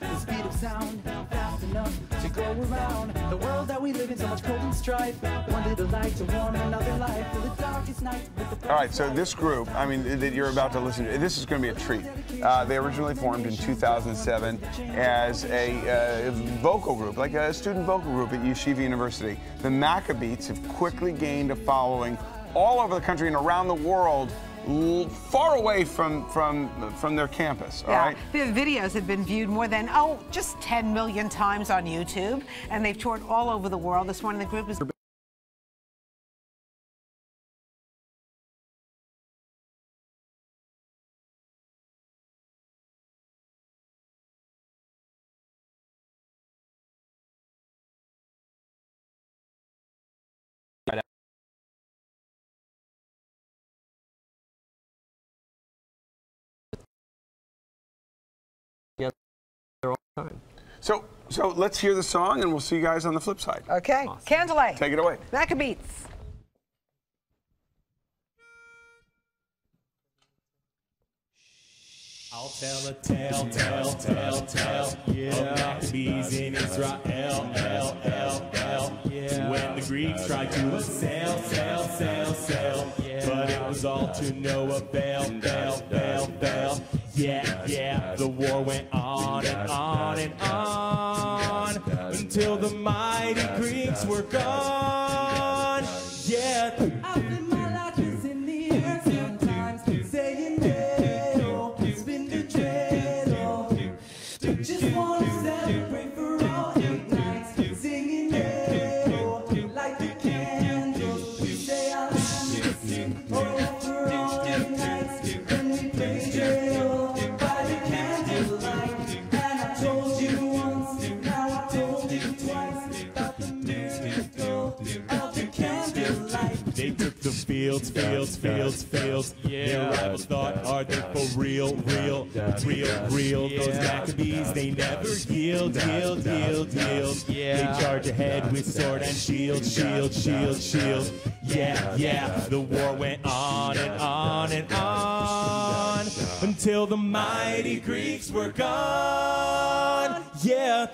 The speed of sound, fast enough to go around the world that we live in. So much cold and strife. One little light to warm another life for the darkest night. All right, so this group, I mean, that you're about to listen to, this is going to be a treat. Uh, they originally formed in 2007 as a uh, vocal group, like a student vocal group at Yeshiva University. The Maccabeats have quickly gained a following all over the country and around the world far away from from from their campus. All Yeah, right. the videos have been viewed more than, oh, just 10 million times on YouTube, and they've toured all over the world. This morning, the group is. So so let's hear the song, and we'll see you guys on the flip side. Okay, Candlelight. Take it away. Maccabeats. I'll tell a tale, tale, tale, tale yeah. of Maccabees in Israel, L, L, L. Yeah. When the Greeks tried to sail, sail, sail, sail, yeah. but it was all to no avail, fail, fail, fail. Yeah, yeah, the war went on and on and on until the mighty Greeks were gone. Yeah. I live my life is in the air sometimes, saying no, spin the dreidel. Just wanna celebrate took fields, fields, fields, fields. Yeah. Their rivals thought, are they for real, real, real, real? Those Maccabees, they never yield, yield, yield, yield. They charge ahead with sword and shield, shield, shield, shield. Yeah, yeah. The war went on and on and on until the mighty Greeks were gone. Yeah.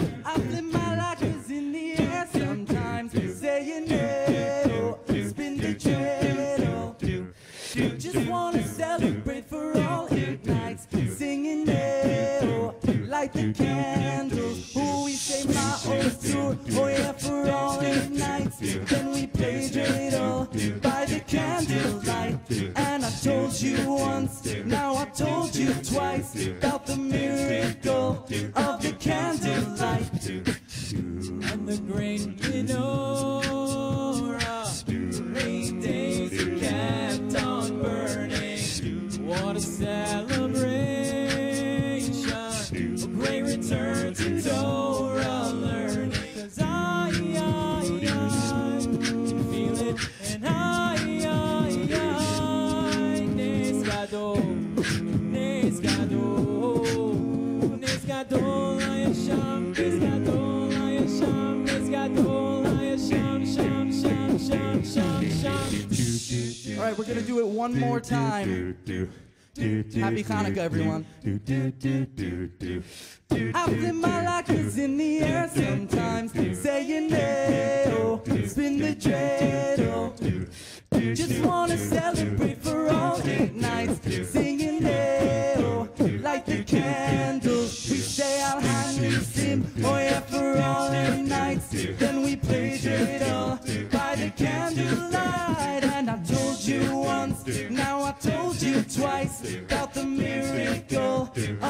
Singing no, light the candles. Who we say my oath to, oh yeah, for all eight nights. Then we played play dreidel by the candlelight. And I told you once, now I told you twice about the miracle of the candlelight. And the great menorah, eight days to. All right, we're gonna do it one more time. Happy Hanukkah, everyone. I flip my latkes in the air sometimes, saying no, spin the dreidel. Just wanna celebrate for all eight nights, singing no, light the candles. We say Al HaNissim, oh yeah, for all eight nights. Then we play dreidel by the candlelight. Now